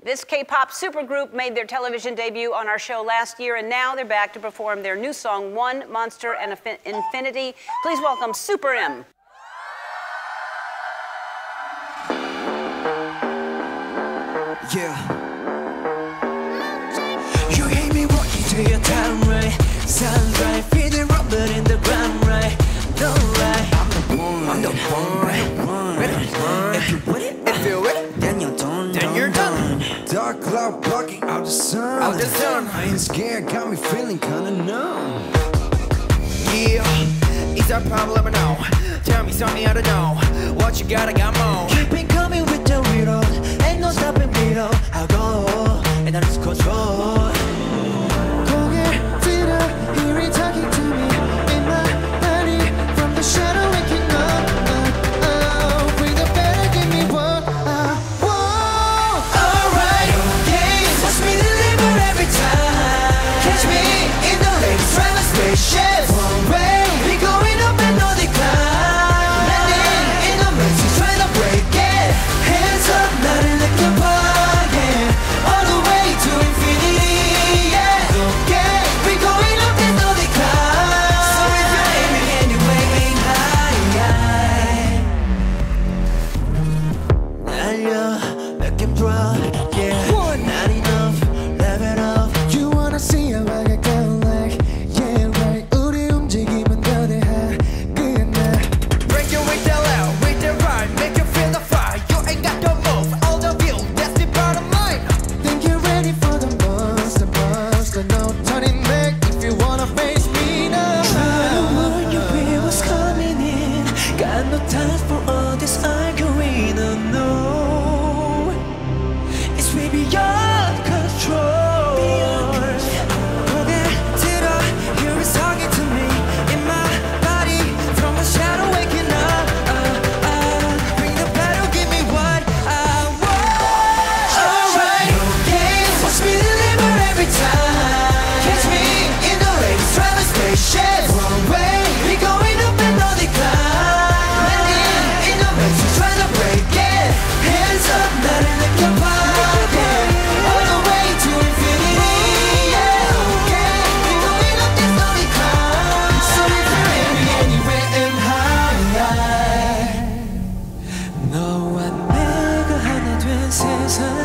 This K pop supergroup made their television debut on our show last year, and now they're back to perform their new song, One Monster and Infinity. Please welcome SuperM. Yeah. You me walking to your town, right? the zone. I ain't scared, got me feeling kinda numb. Yeah, it's a problem now. Tell me something I don't know. What you got, I got more. Time. for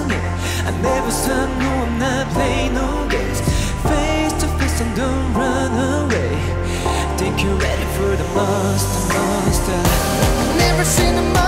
yeah. I never said no, I'm not playing no games. Face to face and don't run away. Think you're ready for the monster, monster. Never seen a monster.